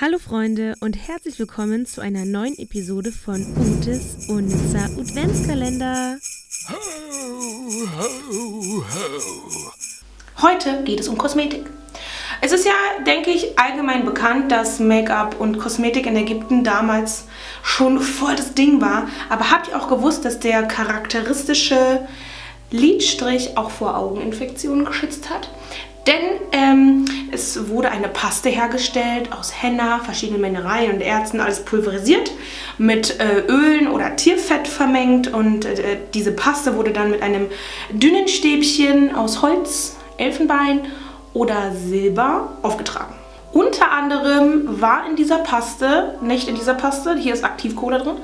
Hallo Freunde und herzlich willkommen zu einer neuen Episode von Utes Unnützer Adventskalender. Heute geht es um Kosmetik. Es ist ja, denke ich, allgemein bekannt, dass Make-up und Kosmetik in Ägypten damals schon voll das Ding war. Aber habt ihr auch gewusst, dass der charakteristische Lidstrich auch vor Augeninfektionen geschützt hat? Denn ähm, es wurde eine Paste hergestellt aus Henna, verschiedenen Mineralien und Erzen, alles pulverisiert, mit äh, Ölen oder Tierfett vermengt und äh, diese Paste wurde dann mit einem dünnen Stäbchen aus Holz, Elfenbein oder Silber aufgetragen. Unter anderem war in dieser Paste, nicht in dieser Paste, hier ist Aktivkohle drin,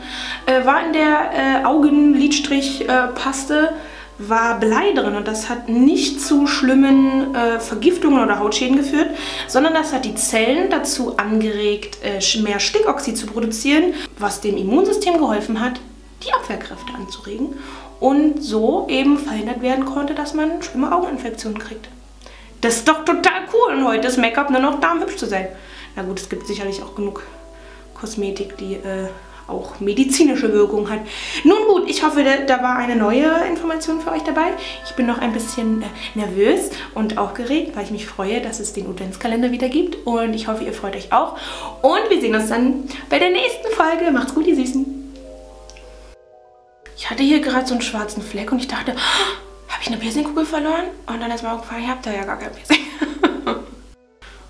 äh, war in der äh, Augenlidstrich-Paste äh, war Blei drin und das hat nicht zu schlimmen äh, Vergiftungen oder Hautschäden geführt, sondern das hat die Zellen dazu angeregt, äh, mehr Stickoxid zu produzieren, was dem Immunsystem geholfen hat, die Abwehrkräfte anzuregen und so eben verhindert werden konnte, dass man schlimme Augeninfektionen kriegt. Das ist doch total cool und heute ist Make-up nur noch da, hübsch zu sein. Na gut, es gibt sicherlich auch genug Kosmetik, die äh, auch medizinische Wirkung hat. Nun gut, ich hoffe, da war eine neue Information für euch dabei. Ich bin noch ein bisschen äh, nervös und aufgeregt, weil ich mich freue, dass es den Adventskalender wieder gibt. Und ich hoffe, ihr freut euch auch. Und wir sehen uns dann bei der nächsten Folge. Macht's gut, ihr Süßen. Ich hatte hier gerade so einen schwarzen Fleck und ich dachte, oh, habe ich eine Piercingkugel verloren? Und dann ist mir aufgefallen, ich habe da ja gar kein Piercing.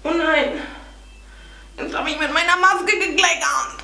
oh nein, jetzt habe ich mit meiner Maske gekleckert.